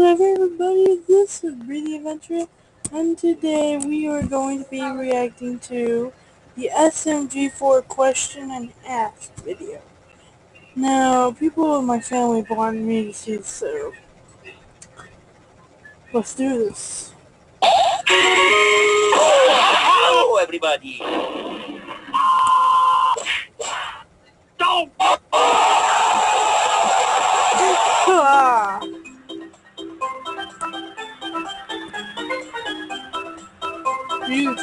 Hello everybody, this is Bree the Adventure, and today we are going to be reacting to the SMG4 question and ask video. Now, people in my family wanted me to see this, so let's do this. Hello, everybody. Don't.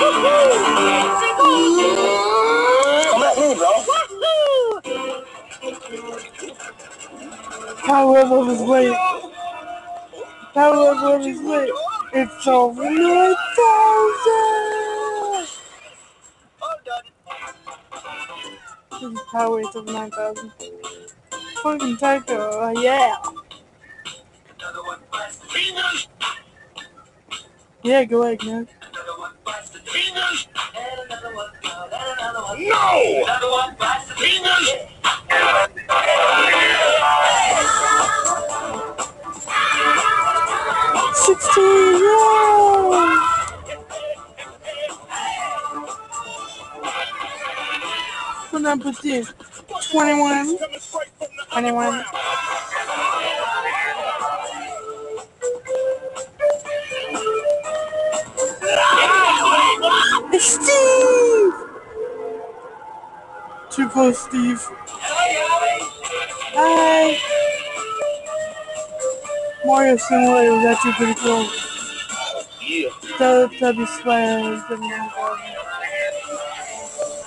Come at me, bro. Power level is weight. Power level is weight. It's over 9,000! This is power weight over 9,000. Fucking uh, yeah. Yeah, go ahead, man. No. Fingers. Sixteen, yeah! Number? Twenty-one. Twenty-one. Steve! Too close, Steve. Hi! Mario Simulator was actually pretty cool. Yeah. Teletubby swag. didn't know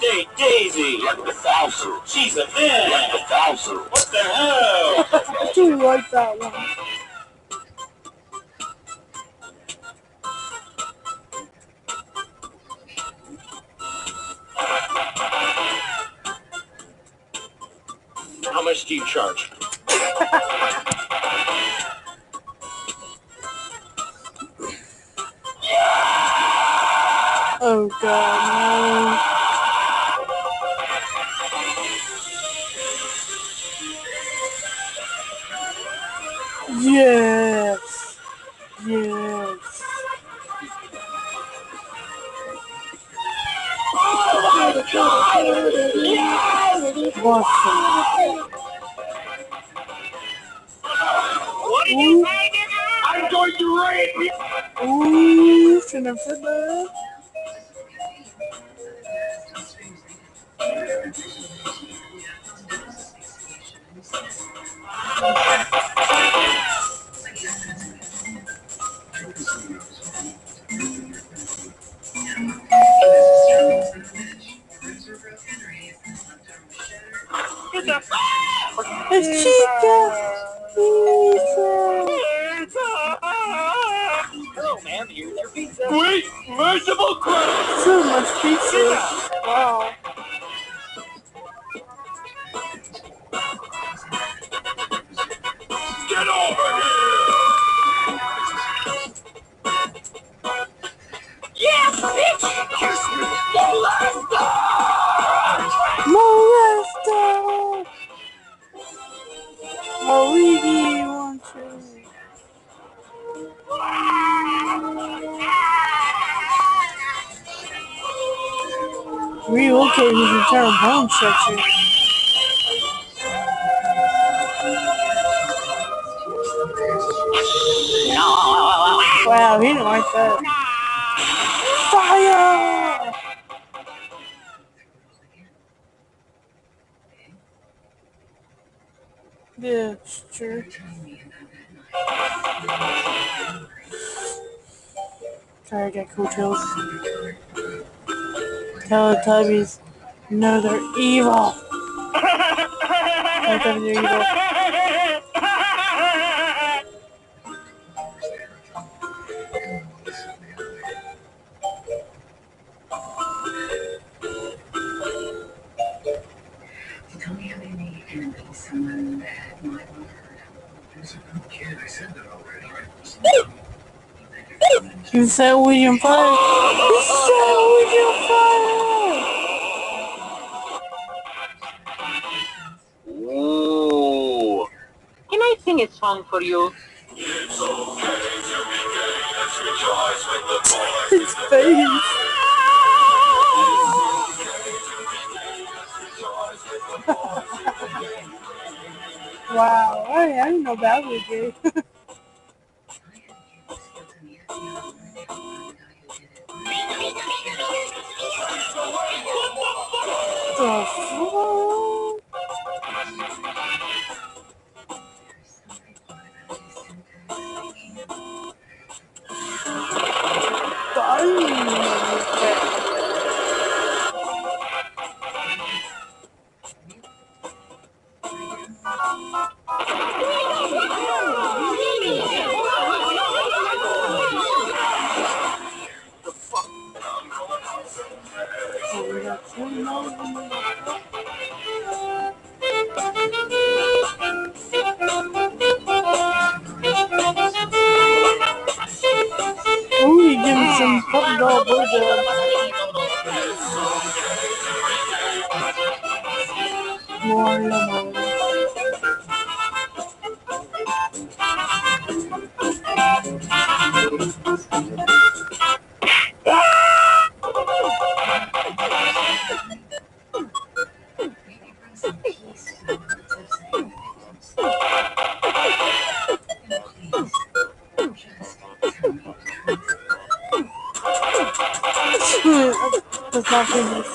Hey, Daisy. Like the Bowser. She's a man. Like the Bowser. What the hell? I do like that one. Oh god, no. Yes. Yes. Awesome. What did you say, nigga? I'm going to rape you. Ooh, shouldn't have said Hello, ma'am. Here's your pizza. Wait, merciful Christ! So much pizza. Wow. Relocate his entire bone structure. Wow, he didn't like that. Fire! Yeah, it's true. Sorry, I got cool chills. Teletubbies No, they're evil. I thought they're evil. Tell me how many sing a song for you? It's okay to be gay. Let's rejoice with the boys. Wow. I, didn't know that was gay. I oh, 我 not good?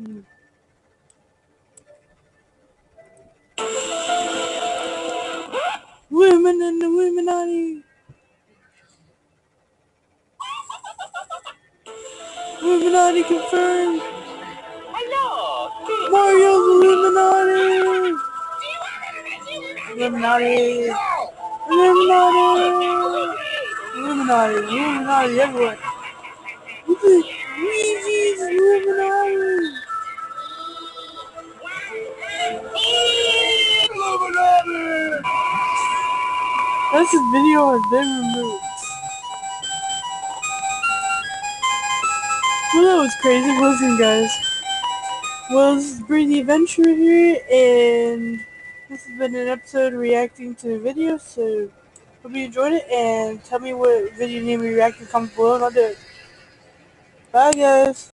Mm. Women in the. Illuminati confirmed. Mario's Illuminati. Illuminati. Illuminati. Illuminati. Illuminati everywhere. Weezy's Illuminati. Illuminati. This video has been removed. Well, that was crazy. Listen, guys. Well, this is Bree the Adventurer here, and this has been an episode reacting to the video, so hope you enjoyed it, and tell me what video name you reacted comment below, and I'll do it. Bye, guys.